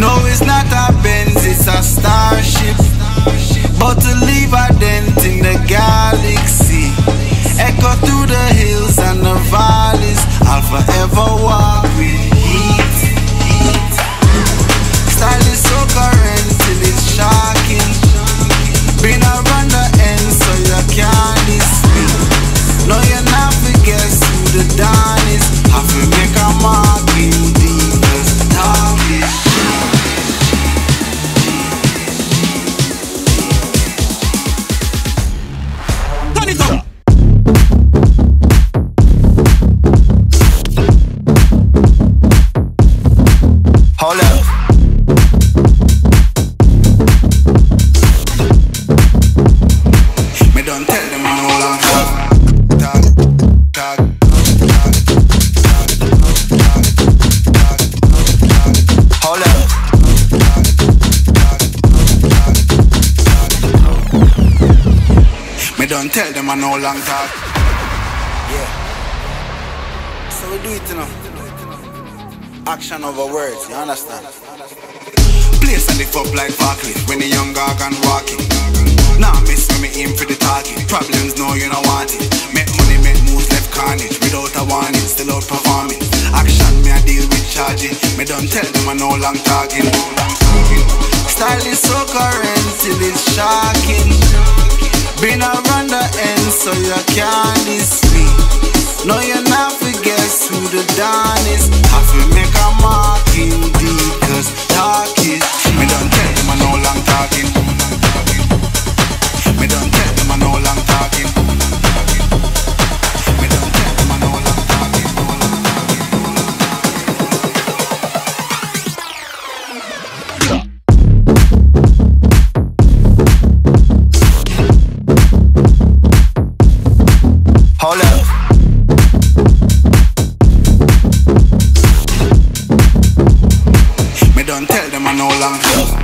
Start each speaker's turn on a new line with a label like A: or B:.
A: not a Benz, it's a starship. But to leave a dent in the galaxy. Echo through the hills and the valleys. I'll forever walk with heat. Style is so current till it's shocking. Been around the end so you can't me. No, you're not forget who the dawn is. Me don't tell them I no long talk. Talk, talk, talk. Hold up. Me don't tell them I no long talk. Yeah. So we do it, you know. Action over words, you understand? Place a lift up like Barkley when the young gargan walking. Nah, miss when me aim for the target. Problems, no, you don't want it. Make money, make moves, left carnage without a warning, still out performing. Action, me I deal with charging. Me don't tell them I no long talking. Style is so current till it's shocking. Been around the end so you can't diss me. No, you're not forget who the dawn is. Have to make a mark in Hold. Me don't tell them I no long.